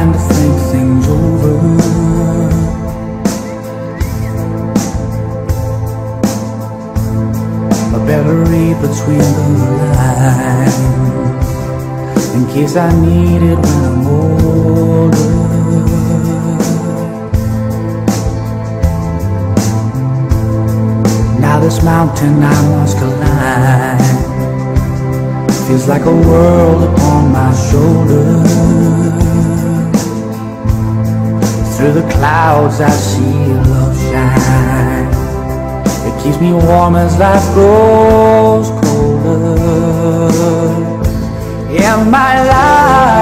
time to think things over. I better read between the lines In case I need it when I'm older. Now this mountain I must climb. Feels like a world upon my shoulders. Through the clouds I see love shine. It keeps me warm as life grows colder. In my life,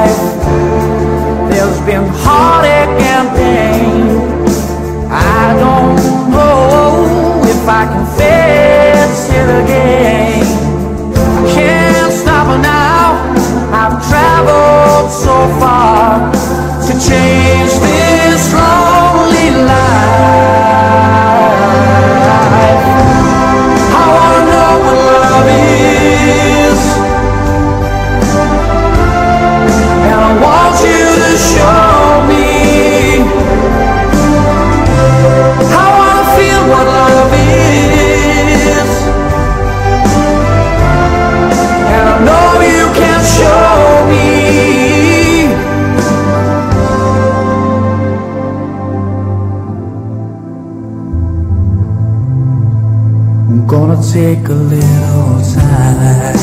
gonna take a little time,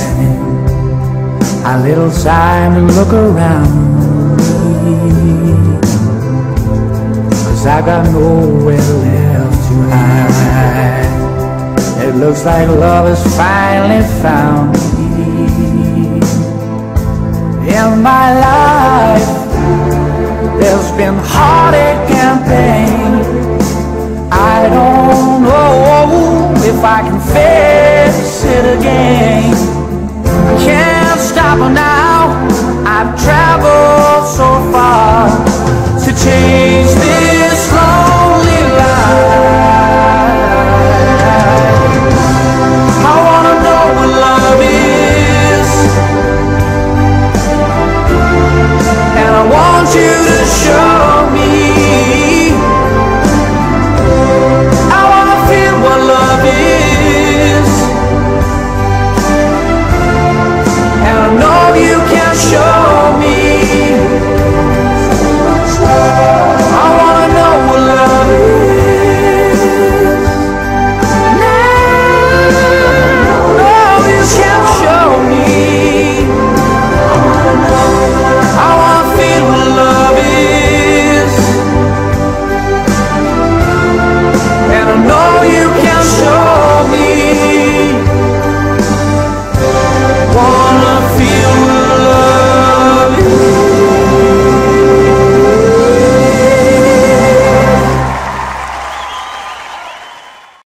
a little time to look around me. Cause I got nowhere left to hide. It looks like love has finally found me. In my life, there's been heartache and pain. I don't know if I can again.